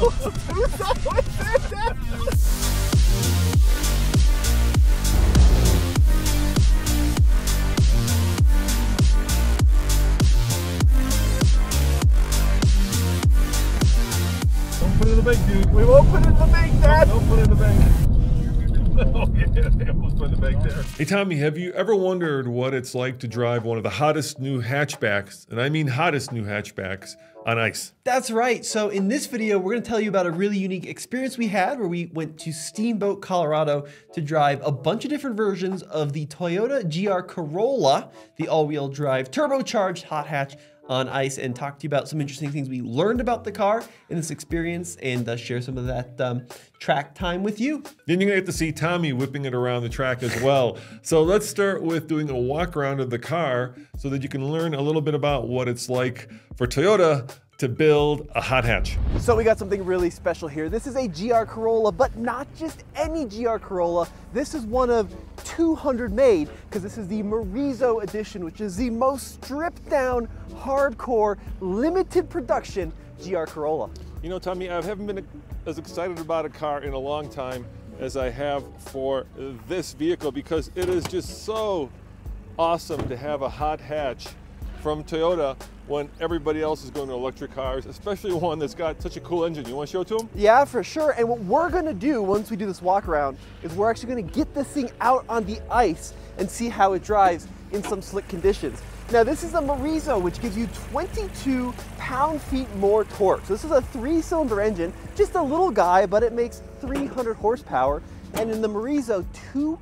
Don't put it in the bank, dude. We won't put it in the bank, Dad. Don't put it in the bank. Oh yeah, they almost put it in there. Hey Tommy, have you ever wondered what it's like to drive one of the hottest new hatchbacks, and I mean hottest new hatchbacks, on ice? That's right. So in this video, we're going to tell you about a really unique experience we had where we went to Steamboat, Colorado to drive a bunch of different versions of the Toyota GR Corolla, the all-wheel drive turbocharged hot hatch on ice and talk to you about some interesting things we learned about the car in this experience and uh, share some of that um, track time with you. Then you're gonna get to see Tommy whipping it around the track as well. so let's start with doing a walk around of the car so that you can learn a little bit about what it's like for Toyota to build a hot hatch. So we got something really special here. This is a GR Corolla, but not just any GR Corolla. This is one of 200 made because this is the Morizo edition, which is the most stripped down, hardcore, limited production GR Corolla. You know, Tommy, I haven't been as excited about a car in a long time as I have for this vehicle because it is just so awesome to have a hot hatch from Toyota when everybody else is going to electric cars, especially one that's got such a cool engine. You want to show it to them? Yeah, for sure. And what we're going to do once we do this walk around is we're actually going to get this thing out on the ice and see how it drives in some slick conditions. Now this is a Morizo, which gives you 22 pound-feet more torque. So this is a three-cylinder engine, just a little guy, but it makes 300 horsepower. And in the Morizo, two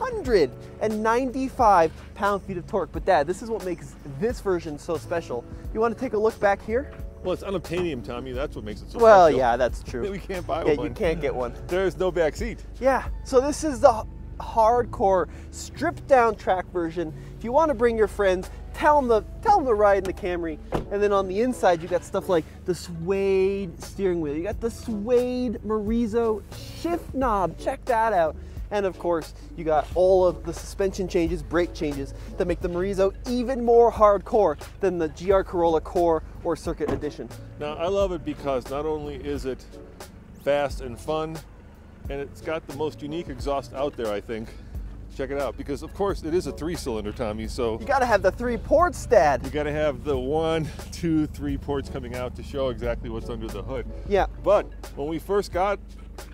195 pound-feet of torque. But Dad, this is what makes this version so special. You want to take a look back here? Well, it's unobtainium, Tommy. That's what makes it so special. well, special. yeah, that's true. We can't buy yeah, one. you can't get one. There's no back seat. Yeah, so this is the hardcore, stripped down track version. If you want to bring your friends, tell them, to, tell them to ride in the Camry. And then on the inside, you got stuff like the suede steering wheel. You got the suede Morizo shift knob. Check that out. And of course, you got all of the suspension changes, brake changes that make the Morizo even more hardcore than the GR Corolla Core or Circuit Edition. Now, I love it because not only is it fast and fun, and it's got the most unique exhaust out there, I think. Check it out, because of course it is a three-cylinder, Tommy, so... You gotta have the three ports, Dad. You gotta have the one, two, three ports coming out to show exactly what's under the hood. Yeah. But when we first got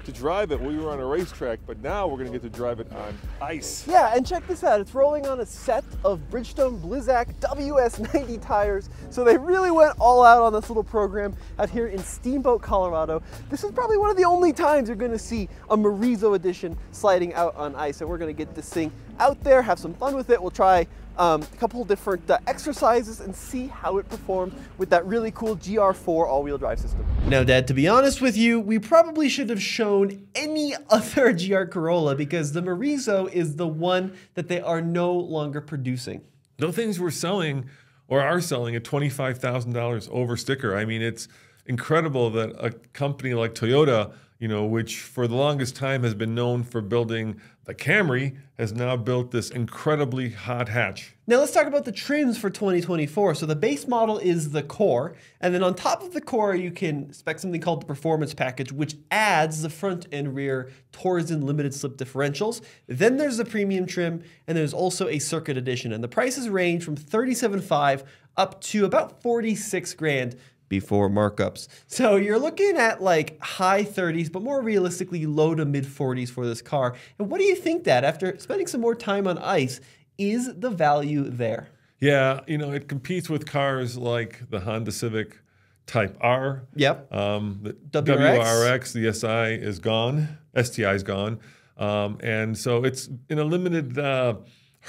to drive it. We were on a racetrack, but now we're going to get to drive it on ice. Yeah, and check this out. It's rolling on a set of Bridgestone Blizzak WS90 tires. So they really went all out on this little program out here in Steamboat, Colorado. This is probably one of the only times you're going to see a Morizo edition sliding out on ice. And we're going to get this thing out there, have some fun with it. We'll try um, a couple different uh, exercises and see how it performs with that really cool GR4 all-wheel drive system. Now, Dad, to be honest with you, we probably should have shown any other GR Corolla because the Morizo is the one that they are no longer producing. No things we're selling or are selling at $25,000 over sticker. I mean, it's incredible that a company like Toyota you know, which for the longest time has been known for building the Camry, has now built this incredibly hot hatch. Now let's talk about the trims for 2024. So the base model is the core, and then on top of the core, you can spec something called the performance package, which adds the front and rear Torsen limited slip differentials. Then there's the premium trim, and there's also a circuit edition, and the prices range from 37.5 up to about 46 grand before markups. So you're looking at like high 30s, but more realistically low to mid 40s for this car. And what do you think that after spending some more time on ice, is the value there? Yeah, you know, it competes with cars like the Honda Civic Type R. Yep. Um, the WRX. WRX, the SI is gone, STI is gone. Um, and so it's in a limited uh,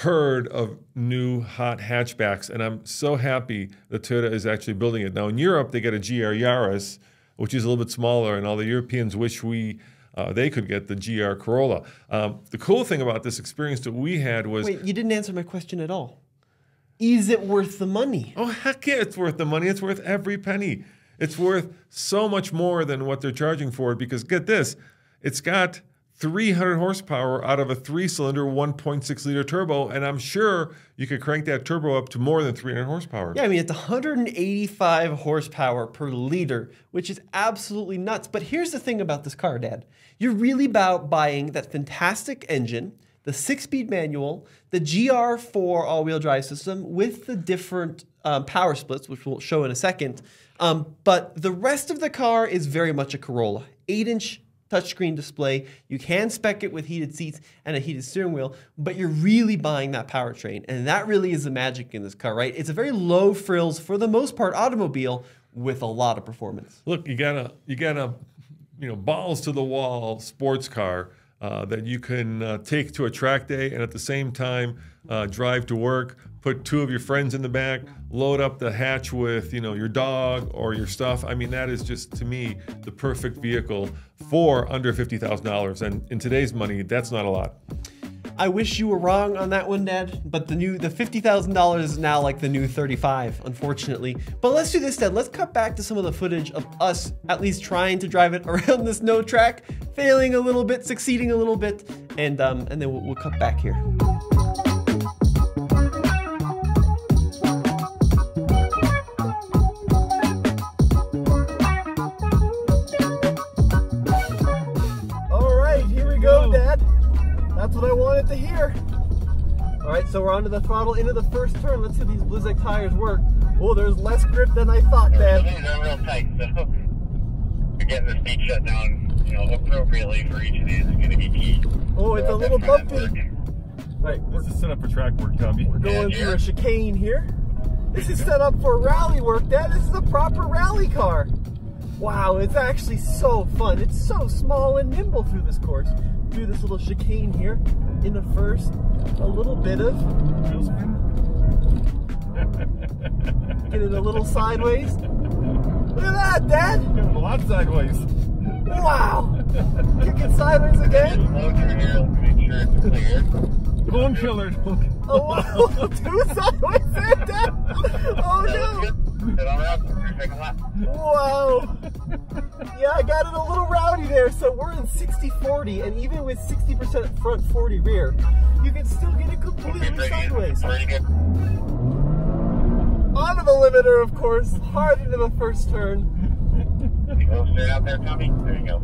herd of new hot hatchbacks, and I'm so happy that Toyota is actually building it. Now in Europe, they get a GR Yaris, which is a little bit smaller, and all the Europeans wish we uh, they could get the GR Corolla. Um, the cool thing about this experience that we had was wait, you didn't answer my question at all. Is it worth the money? Oh heck yeah, it's worth the money. It's worth every penny. It's worth so much more than what they're charging for it because get this, it's got 300 horsepower out of a three cylinder 1.6 liter turbo. And I'm sure you could crank that turbo up to more than 300 horsepower. Yeah, I mean, it's 185 horsepower per liter, which is absolutely nuts. But here's the thing about this car, Dad. You're really about buying that fantastic engine, the six speed manual, the GR4 all wheel drive system with the different um, power splits, which we'll show in a second. Um, but the rest of the car is very much a Corolla. 8 inch touchscreen display. You can spec it with heated seats and a heated steering wheel, but you're really buying that powertrain. And that really is the magic in this car, right? It's a very low frills, for the most part, automobile with a lot of performance. Look, you got a you got a you know balls to the wall sports car uh, that you can uh, take to a track day and at the same time uh, drive to work. Put two of your friends in the back, load up the hatch with you know your dog or your stuff. I mean that is just to me the perfect vehicle for under fifty thousand dollars, and in today's money, that's not a lot. I wish you were wrong on that one, Dad. But the new the fifty thousand dollars is now like the new thirty-five, unfortunately. But let's do this, Dad. Let's cut back to some of the footage of us at least trying to drive it around this snow track, failing a little bit, succeeding a little bit, and um, and then we'll, we'll cut back here. To hear. All right, so we're onto the throttle into the first turn. Let's see if these Blizzak tires work. Oh, there's less grip than I thought, Dad. They're real tight, so getting the speed shut down, you know, appropriately for each of these is going to be key. Oh, it's a little bumpy. Right, this is set up for track work, Tommy. We're going yeah, through a chicane here. This is set up for rally work, Dad. This is a proper rally car. Wow, it's actually so fun. It's so small and nimble through this course through this little chicane here in the first. A little bit of wheel spin. Getting a little sideways. Look at that, Dad! a lot sideways. Wow! Kicking sideways again. Bone killer. Oh, wow. two sideways there, Dad! Oh no! Wow! yeah, I got it a little rowdy there. So we're in 60-40, and even with 60% front, 40 rear, you can still get it completely sideways. Onto the limiter, of course, hard into the first turn. You go straight out there, Tommy. There you go.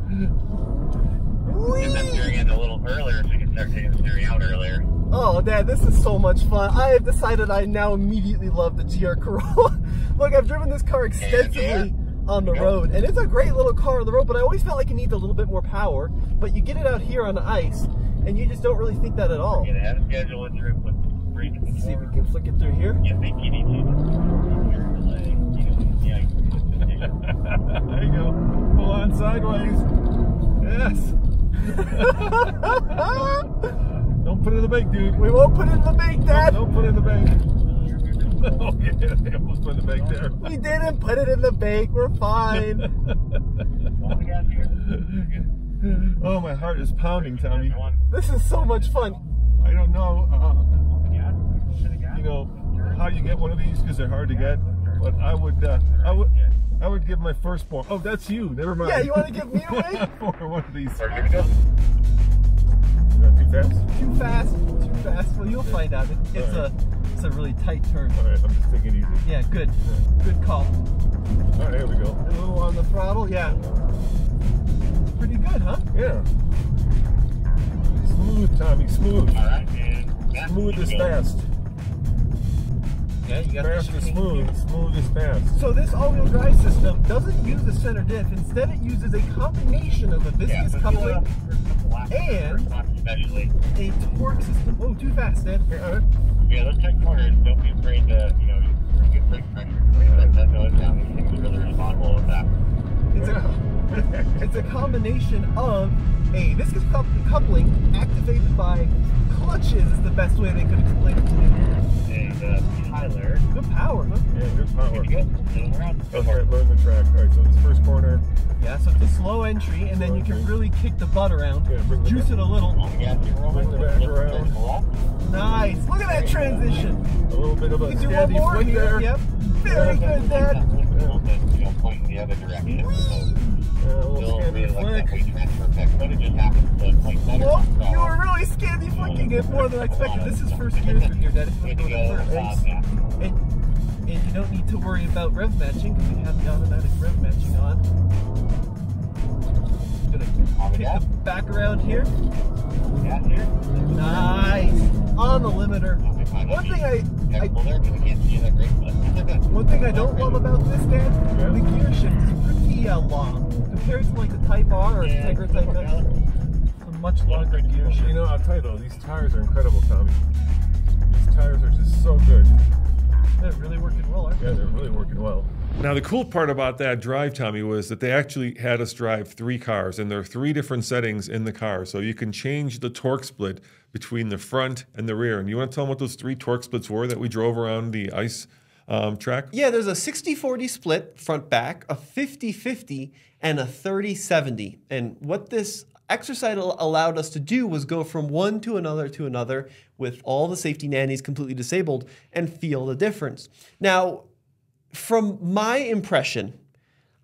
Whee! Get that steering in a little earlier so you can start taking the steering out earlier. Oh, Dad, this is so much fun. I have decided I now immediately love the GR Corolla. Look, I've driven this car extensively on the road. And it's a great little car on the road, but I always felt like it needs a little bit more power. But you get it out here on the ice, and you just don't really think that at all. Get ahead of schedule with your with Let's see if we can flick it through here. You think you need to there you go. Pull on sideways. Yes. don't put it in the bank, dude. We won't put it in the bank, Dad. Don't, don't put it in the bank. Oh yeah, they almost put it in the bank there. We didn't put it in the bank. We're fine. oh, my heart is pounding, Tommy. This is so much fun. I don't know, uh, you know, how you get one of these because they're hard to get. But I would, uh, I would, I would give my firstborn. Oh, that's you. Never mind. Yeah, you want to give me away for one of these. Not too fast. Too fast. Too fast. Well, you'll find out. It, it's right. a it's a really tight turn. All right, I'm just taking it easy. Yeah, good. Good call. All right, here we go. A little on the throttle, yeah. It's pretty good, huh? Yeah. Smooth, Tommy, smooth. All right, man. Smooth is fast. Yeah, you got fast is smooth, smooth is fast. So this all-wheel drive system doesn't use a center diff. Instead, it uses a combination of a viscous yeah, coupling and a torque system. Oh, too fast, Dad. Yeah, those tight corners, don't be afraid to, uh, you know, get brake pressure. That's how it's down. These things really responsible with that. It's a, it's a combination of a viscous coupling activated by clutches is the best way they could explain it to me. And uh, Tyler. Good power, huh? Yeah, good power. Good. Okay, learn the track. All right, so this first corner. Yeah, so it's a slow entry, and then you can really kick the butt around, yeah, juice it a little. Yeah, bring the back around. Nice. Look at that transition. A little bit of a steady flick there. Yep. Very good, Dad. You know, pointing the other direction. Still really like that weight transfer effect, but it just happens to play better. Well, you were really Scandi flicking it more than I expected. This is first gear through here, Dad. Good want to to go go. to first. yeah. And, and you don't need to worry about rev matching because we have the automatic rev matching on. Gonna kick the back around here. Nice. On the limiter. One thing I, I Technical there, because we can't see you that great, but. one thing I don't love about this, Dan, the gear shift is pretty uh, long compared like the Type R or Yeah, Integra Type it's X. It's a much longer gear shift. You know, I'll tell you though, these tires are incredible, Tommy. These tires are just so good. They're really working well, aren't they? Yeah, they're really working well. Now, the cool part about that drive, Tommy, was that they actually had us drive three cars, and there are three different settings in the car. So you can change the torque split between the front and the rear. And you want to tell them what those three torque splits were that we drove around the ice um, track? Yeah, there's a 60-40 split front back, a 50-50, and a 30-70. And what this exercise allowed us to do was go from one to another to another with all the safety nannies completely disabled and feel the difference. Now, from my impression,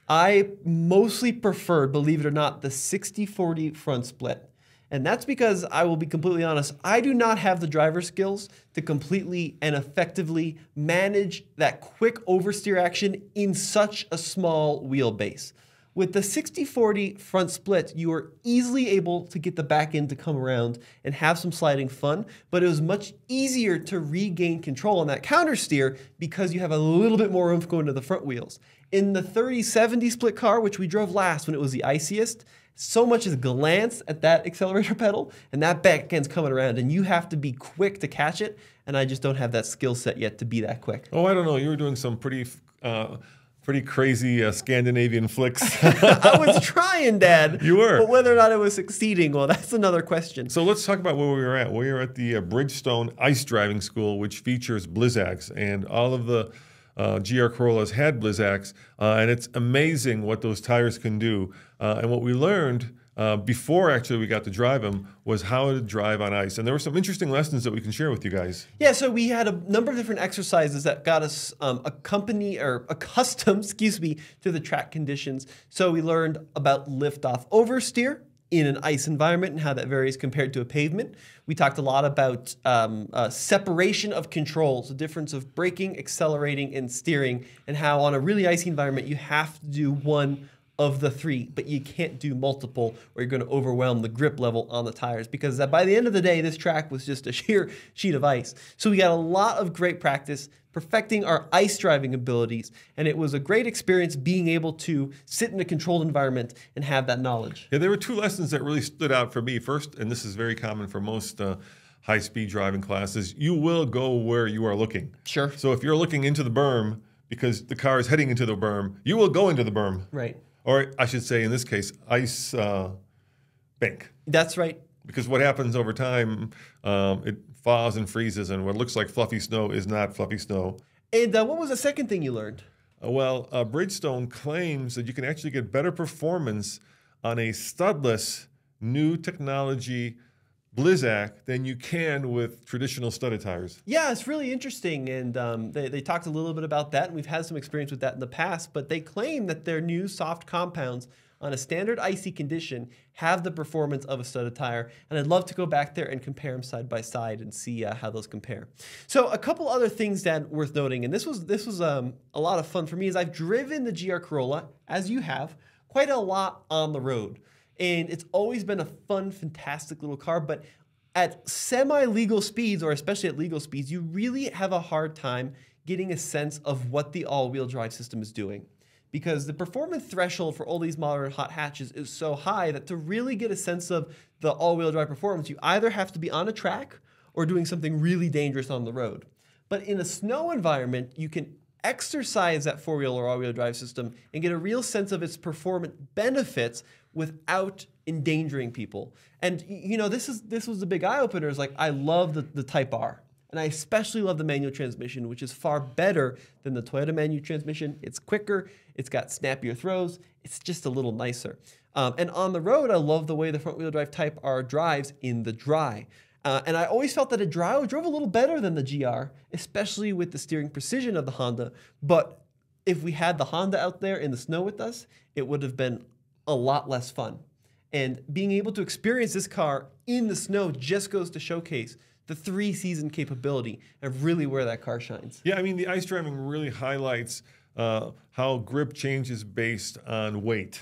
I mostly preferred, believe it or not, the 60-40 front split. And that's because I will be completely honest, I do not have the driver skills to completely and effectively manage that quick oversteer action in such a small wheelbase. With the 60-40 front split, you are easily able to get the back end to come around and have some sliding fun, but it was much easier to regain control on that counter steer because you have a little bit more oomph going to the front wheels. In the 30-70 split car, which we drove last when it was the iciest, so much as glance at that accelerator pedal and that back end's coming around and you have to be quick to catch it and I just don't have that skill set yet to be that quick. Oh, I don't know. You were doing some pretty, uh, pretty crazy uh, Scandinavian flicks. I was trying, Dad. You were. But whether or not it was succeeding, well, that's another question. So let's talk about where we were at. We were at the uh, Bridgestone Ice Driving School, which features Blizzaks, and all of the uh, GR Corollas had Blizzaks, uh, and it's amazing what those tires can do. Uh, and what we learned uh, before actually we got to drive them was how to drive on ice. And there were some interesting lessons that we can share with you guys. Yeah, so we had a number of different exercises that got us um, accompany or accustomed, excuse me, to the track conditions. So we learned about lift-off oversteer in an ice environment and how that varies compared to a pavement. We talked a lot about um, uh, separation of controls, the difference of braking, accelerating, and steering, and how on a really icy environment you have to do one of the three, but you can't do multiple or you're going to overwhelm the grip level on the tires because by the end of the day, this track was just a sheer sheet of ice. So we got a lot of great practice perfecting our ice driving abilities, and it was a great experience being able to sit in a controlled environment and have that knowledge. Yeah, there were two lessons that really stood out for me. First, and this is very common for most uh, high speed driving classes, you will go where you are looking. Sure. So if you're looking into the berm because the car is heading into the berm, you will go into the berm. Right. Or I should say, in this case, ice uh, bank. That's right. Because what happens over time, um, it thaws and freezes, and what looks like fluffy snow is not fluffy snow. And uh, what was the second thing you learned? Uh, well, uh, Bridgestone claims that you can actually get better performance on a studless new technology Blizzak than you can with traditional studded tires. Yeah, it's really interesting. And um, they, they talked a little bit about that, and we've had some experience with that in the past. But they claim that their new soft compounds on a standard icy condition have the performance of a studded tire. And I'd love to go back there and compare them side by side and see uh, how those compare. So a couple other things that worth noting, and this was this was um, a lot of fun for me, is I've driven the GR Corolla, as you have, quite a lot on the road. And it's always been a fun, fantastic little car, but at semi-legal speeds, or especially at legal speeds, you really have a hard time getting a sense of what the all-wheel drive system is doing. Because the performance threshold for all these modern hot hatches is so high that to really get a sense of the all-wheel drive performance, you either have to be on a track or doing something really dangerous on the road. But in a snow environment, you can exercise that four-wheel or all-wheel drive system and get a real sense of its performance benefits without endangering people. And you know, this is this was the big eye opener. Is like I love the, the Type R. And I especially love the manual transmission, which is far better than the Toyota manual transmission. It's quicker, it's got snappier throws, it's just a little nicer. Um, and on the road, I love the way the front wheel drive Type R drives in the dry. Uh, and I always felt that a dry drove a little better than the GR, especially with the steering precision of the Honda. But if we had the Honda out there in the snow with us, it would have been a lot less fun. And being able to experience this car in the snow just goes to showcase the three season capability of really where that car shines. Yeah, I mean, the ice driving really highlights uh, how grip changes based on weight.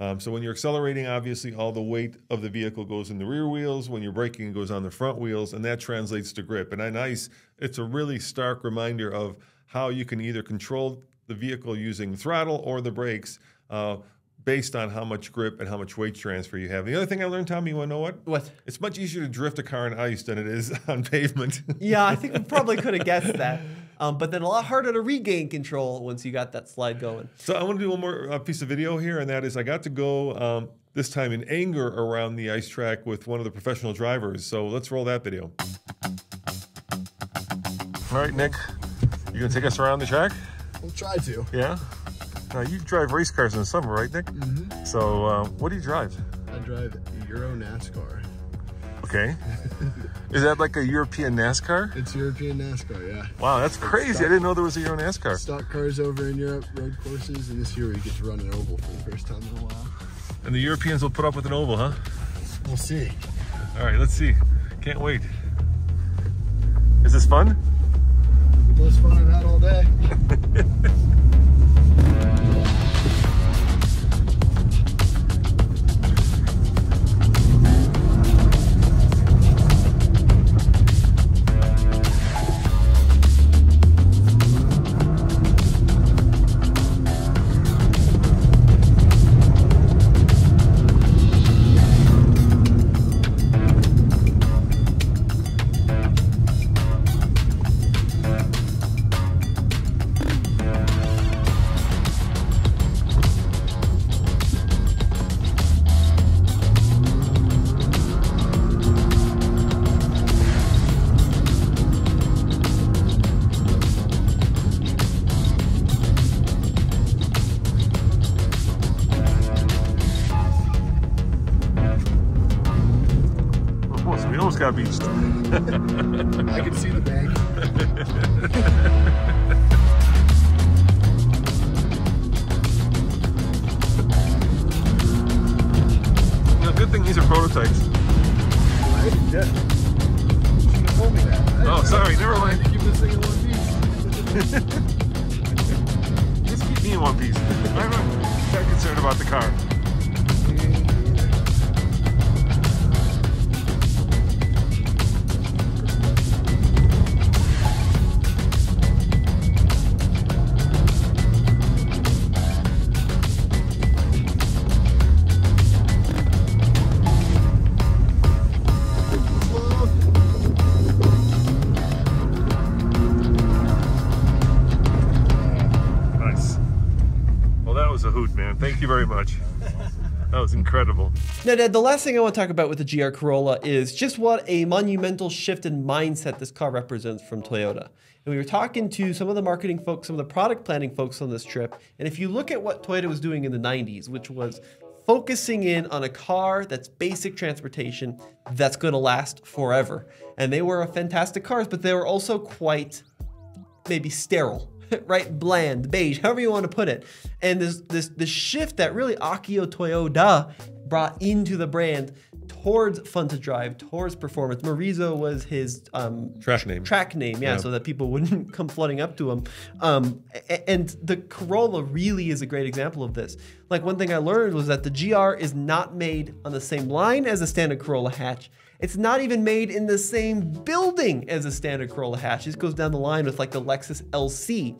Um, so when you're accelerating, obviously all the weight of the vehicle goes in the rear wheels. When you're braking, it goes on the front wheels, and that translates to grip. And on ice, it's a really stark reminder of how you can either control the vehicle using throttle or the brakes. Uh, based on how much grip and how much weight transfer you have. The other thing I learned, Tommy, you want to know what? What? It's much easier to drift a car on ice than it is on pavement. yeah, I think we probably could have guessed that. Um, but then a lot harder to regain control once you got that slide going. So I want to do one more uh, piece of video here, and that is I got to go um, this time in anger around the ice track with one of the professional drivers. So let's roll that video. All right, Nick, you gonna take us around the track? We'll try to. Yeah. Now you drive race cars in the summer, right, Nick? Mm-hmm. So uh, what do you drive? I drive Euro NASCAR. Okay. Is that like a European NASCAR? It's European NASCAR, yeah. Wow, that's crazy. I didn't know there was a Euro NASCAR. Stock cars over in Europe, road courses, and this year we get to run an oval for the first time in a while. And the Europeans will put up with an oval, huh? We'll see. All right, let's see. Can't wait. Is this fun? The most fun I've had all day. I can see the Now, Dad, the last thing I want to talk about with the GR Corolla is just what a monumental shift in mindset this car represents from Toyota. And we were talking to some of the marketing folks, some of the product planning folks on this trip. And if you look at what Toyota was doing in the 90s, which was focusing in on a car that's basic transportation that's going to last forever. And they were fantastic cars, but they were also quite maybe sterile, right? Bland, beige, however you want to put it. And this this the shift that really Akio Toyoda brought into the brand towards fun to drive, towards performance. Morizo was his um, Track name. track name, yeah, Yeah. so that people wouldn't come flooding up to him. Um, and the Corolla really is a great example of this. Like one thing I learned was that the GR is not made on the same line as a standard Corolla hatch. It's not even made in the same building as a standard Corolla hatch. This goes down the line with like the Lexus LC.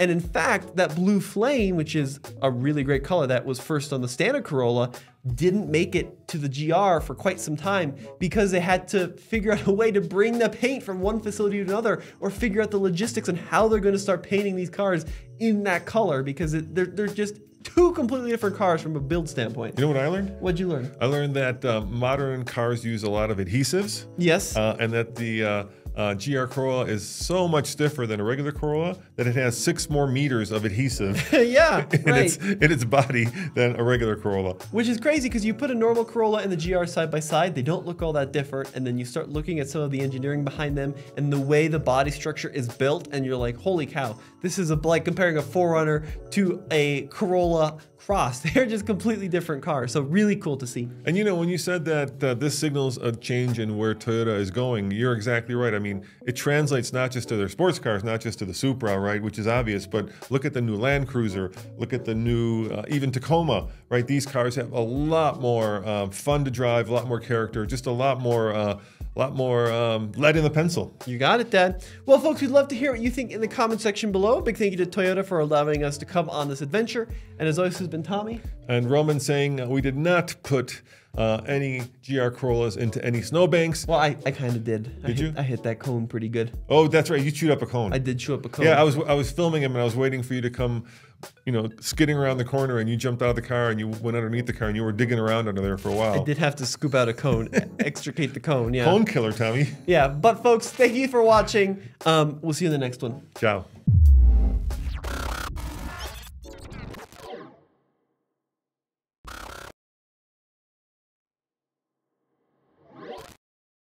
And in fact, that blue flame, which is a really great color that was first on the standard Corolla, didn't make it to the GR for quite some time because they had to figure out a way to bring the paint from one facility to another or figure out the logistics on how they're going to start painting these cars in that color because it, they're, they're just two completely different cars from a build standpoint. You know what I learned? What'd you learn? I learned that uh, modern cars use a lot of adhesives. Yes. Uh, and that the uh, uh, GR Corolla is so much stiffer than a regular Corolla that it has six more meters of adhesive yeah, in, right. its, in its body than a regular Corolla. Which is crazy because you put a normal Corolla and the GR side by side, they don't look all that different. And then you start looking at some of the engineering behind them and the way the body structure is built, and you're like, holy cow, this is a, like comparing a 4Runner to a Corolla cross. They're just completely different cars. So really cool to see. And you know, when you said that uh, this signals a change in where Toyota is going, you're exactly right. I mean, it translates not just to their sports cars, not just to the Supra, right, which is obvious, but look at the new Land Cruiser, look at the new, uh, even Tacoma, right? These cars have a lot more um, fun to drive, a lot more character, just a lot more. A lot more um, lead in the pencil. You got it, Dad. Well, folks, we'd love to hear what you think in the comment section below. Big thank you to Toyota for allowing us to come on this adventure. And as always, has been Tommy. And Roman saying we did not put uh, any GR Corollas into any snowbanks. Well, I, I kind of did. Did I hit, you? I hit that cone pretty good. Oh, that's right. You chewed up a cone. I did chew up a cone. Yeah, I was I was filming him and I was waiting for you to come, you know, skidding around the corner and you jumped out of the car and you went underneath the car and you were digging around under there for a while. I did have to scoop out a cone, extricate the cone. Yeah. Cone killer, Tommy. Yeah. But folks, thank you for watching. Um, we'll see you in the next one. Ciao.